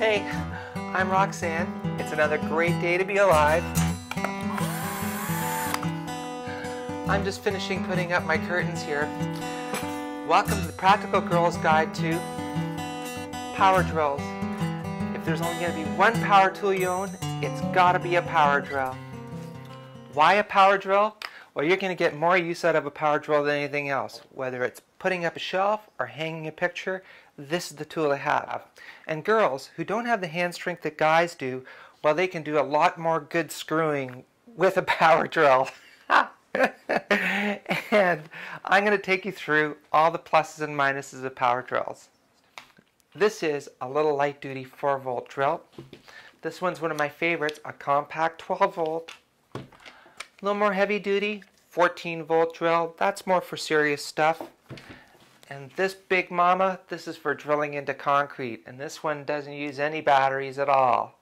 Hey, I'm Roxanne. It's another great day to be alive. I'm just finishing putting up my curtains here. Welcome to the Practical Girls Guide to Power Drills. If there's only going to be one power tool you own, it's got to be a power drill. Why a power drill? Well, you're going to get more use out of a power drill than anything else. Whether it's putting up a shelf or hanging a picture, this is the tool I have. And girls who don't have the hand strength that guys do, well, they can do a lot more good screwing with a power drill. and I'm going to take you through all the pluses and minuses of power drills. This is a little light duty 4 volt drill. This one's one of my favorites, a compact 12 volt. A little more heavy duty, 14 volt drill. That's more for serious stuff. And this big mama, this is for drilling into concrete. And this one doesn't use any batteries at all.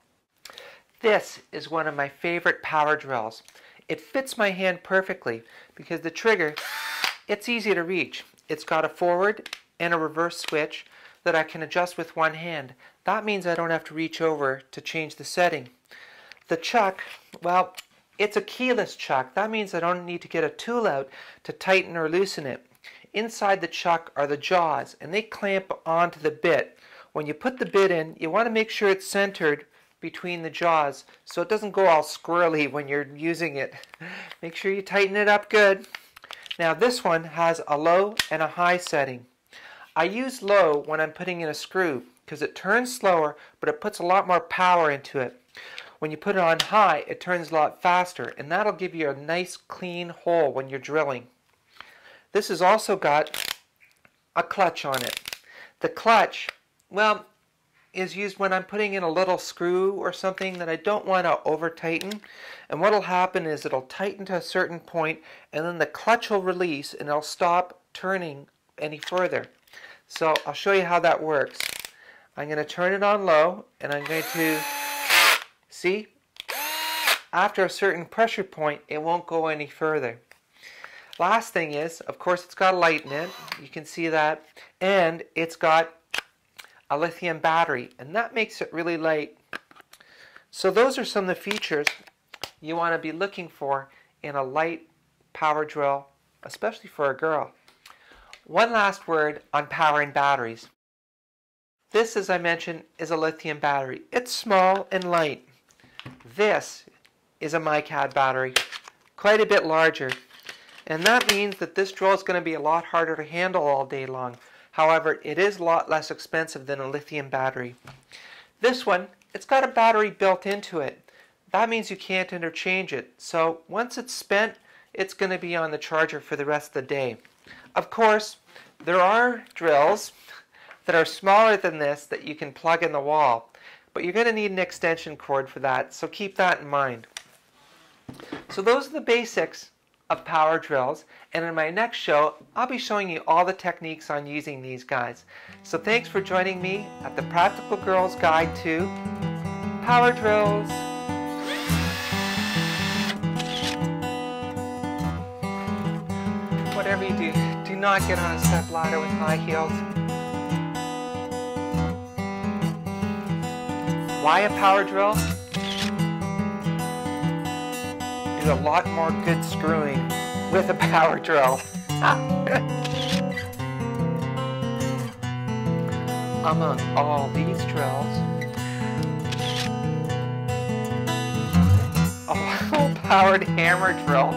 This is one of my favorite power drills. It fits my hand perfectly because the trigger, it's easy to reach. It's got a forward and a reverse switch that I can adjust with one hand. That means I don't have to reach over to change the setting. The chuck, well, it's a keyless chuck. That means I don't need to get a tool out to tighten or loosen it. Inside the chuck are the jaws and they clamp onto the bit. When you put the bit in, you want to make sure it's centered between the jaws so it doesn't go all squirrely when you're using it. Make sure you tighten it up good. Now this one has a low and a high setting. I use low when I'm putting in a screw because it turns slower but it puts a lot more power into it. When you put it on high it turns a lot faster and that'll give you a nice clean hole when you're drilling. This has also got a clutch on it. The clutch, well, is used when I'm putting in a little screw or something that I don't want to over tighten and what will happen is it'll tighten to a certain point and then the clutch will release and it'll stop turning any further. So I'll show you how that works. I'm going to turn it on low and I'm going to see? After a certain pressure point it won't go any further last thing is of course it's got a light in it you can see that and it's got a lithium battery, and that makes it really light. So those are some of the features you want to be looking for in a light power drill, especially for a girl. One last word on power and batteries. This, as I mentioned, is a lithium battery. It's small and light. This is a NiCad battery, quite a bit larger. And that means that this drill is going to be a lot harder to handle all day long. However, it is a lot less expensive than a lithium battery. This one, it's got a battery built into it. That means you can't interchange it. So once it's spent, it's going to be on the charger for the rest of the day. Of course, there are drills that are smaller than this that you can plug in the wall. But you're going to need an extension cord for that, so keep that in mind. So those are the basics of power drills and in my next show I'll be showing you all the techniques on using these guys. So thanks for joining me at the Practical Girls Guide to Power Drills. Whatever you do, do not get on a step ladder with high heels. Why a power drill? A lot more good screwing with a power drill. Among all these drills, a low-powered hammer drill